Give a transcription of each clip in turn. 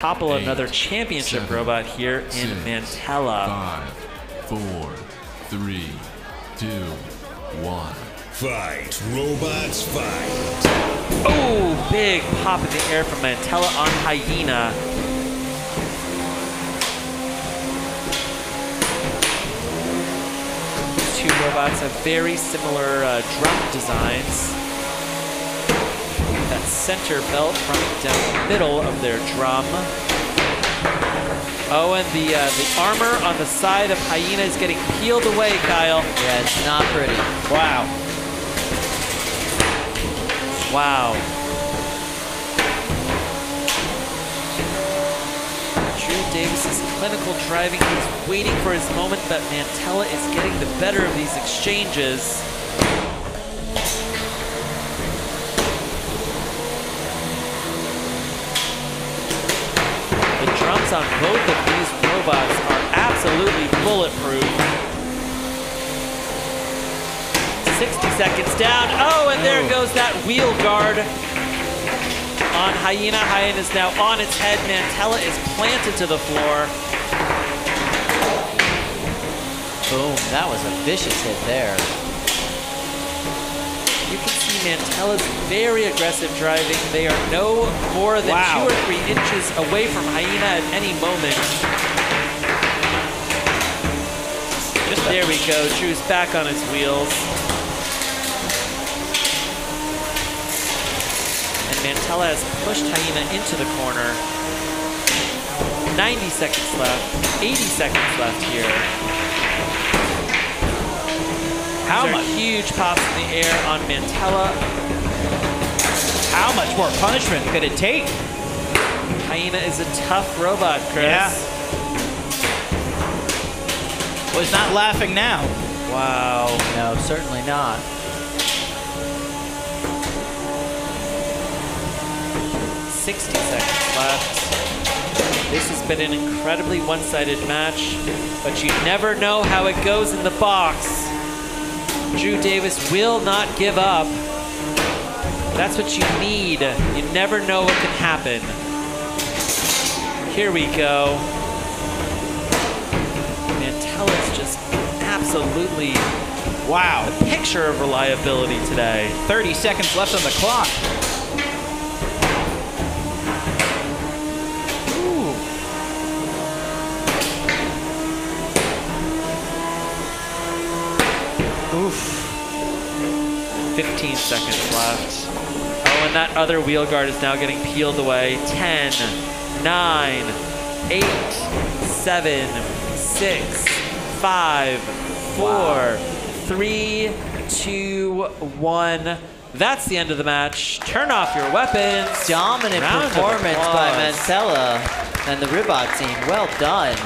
topple Eight, another championship seven, robot here in six, Mantella. Five, four, three, two, one. Fight, robots, fight. Oh, big pop in the air from Mantella on Hyena. These two robots have very similar uh, drum designs. Center belt running down the middle of their drum. Oh, and the uh, the armor on the side of Hyena is getting peeled away, Kyle. Yeah, it's not pretty. Wow. Wow. Drew Davis's clinical driving. He's waiting for his moment, but Mantella is getting the better of these exchanges. On both of these robots are absolutely bulletproof. 60 seconds down. Oh, and there goes that wheel guard on Hyena. Hyena is now on its head. Mantella is planted to the floor. Boom. That was a vicious hit there. You can Mantella's very aggressive driving. They are no more than Wow. two or three inches away from Hyena at any moment. There we go. Drew's back on his wheels. And Mantella has pushed Hyena into the corner. 90 seconds left. 80 seconds left here. How much? huge pops in the air on Mantella. How much more punishment could it take? Hyena is a tough robot, Chris. Yeah. Was not laughing now. Wow. No, certainly not. 60 seconds left. This has been an incredibly one-sided match, but you never know how it goes in the box. Drew Davis will not give up. That's what you need. You never know what can happen. Here we go. Mantella's just absolutely Wow. a picture of reliability today. 30 seconds left on the clock. Oof. 15 seconds left. Oh, and that other wheel guard is now getting peeled away. 10, 9, 8, 7, 6, 5, 4, 3, 2, 1. That's the end of the match. Turn off your weapons. Dominant Round performance by applause. And the Ribot team. Well done.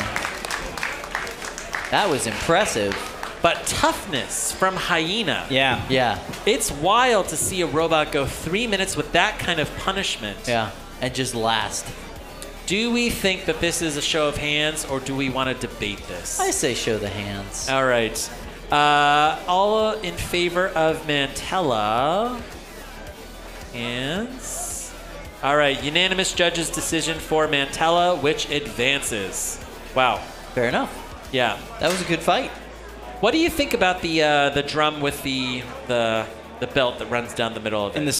That was impressive. But toughness from Hyena. Yeah. Yeah, It's wild to see a robot go three minutes with that kind of punishment. yeah. And just last. Do we think that this is a show of hands or do we want to debate this? I say show the hands. All right. Uh, all in favor of Mantella. Hands. All right. Unanimous judges' decision for Mantella, which advances. Wow. Fair enough. Yeah. That was a good fight. What do you think about the uh, the drum with the the the belt that runs down the middle of it? In the